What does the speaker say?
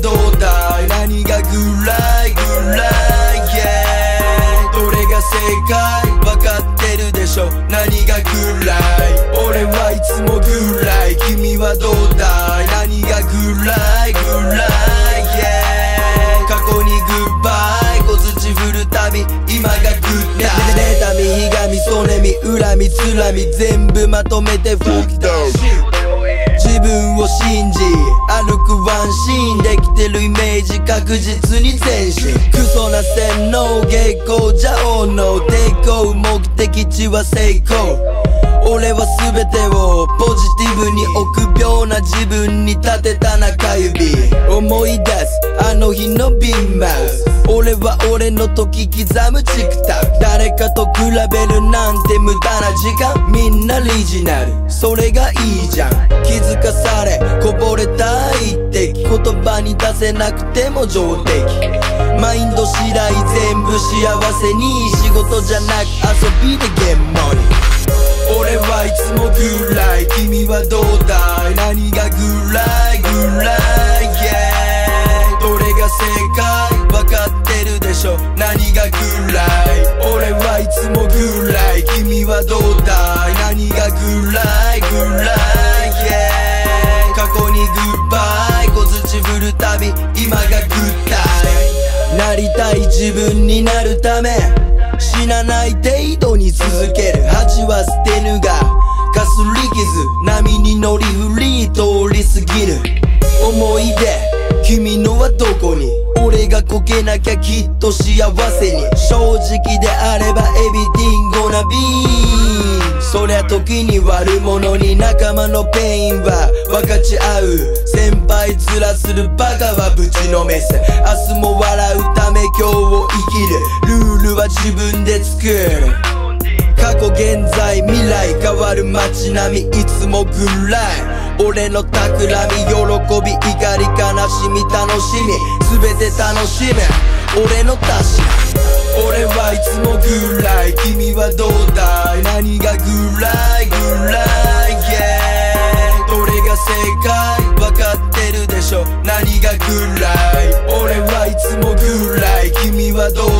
どうだい？何がぐらい？ぐらい、yeah、どれが正解？わかってるでしょ？何がぐらい？俺はいつもぐらい。君はどうだい？何がぐらい？ぐらい、yeah、過去にグッバイ。小槌振るたび。今がグッダイ。妬みひがみそねみ恨みつらみ全部まとめてフォーキダウン自分を信じ歩くワンシーンできてるイメージ確実に前進クソな洗脳下校じゃ王の抵抗目的地は成功俺は全てをポジティブに臆病な自分に立てた中指思い出すあの日のビンマウス俺は俺の時刻むチクタク誰かと比べるなんて無駄な時間。みんなリジナルそれがいいじゃん。気づかされ。こぼれた一滴言葉に出せなくても上出マインド次第全部幸せに仕事じゃなく遊びでゲンモニ俺はいつもグライ君はどうだい？何がグライ？自分になるため死なない程度に続ける。恥は捨てぬがかすり傷波に乗り振り通り過ぎる。思い出君のはどこに？俺がこけなきゃきっと幸せに。正直であれば everything gonna be そりゃ時に悪者に仲間の pain は分かち合う。先輩面するバカはぶちのめす。明日も笑う今日を生きる。ルールは自分で作る。過去現在未来変わる街並みいつもグライ俺の企み喜び怒り悲しみ楽しみ。全て楽しむ俺のたし俺はいつもグライ君はどうだい。何がグライグライ yeah どれが正解わかってるでしょ。何がグライ俺はいつもグライ君はどうだ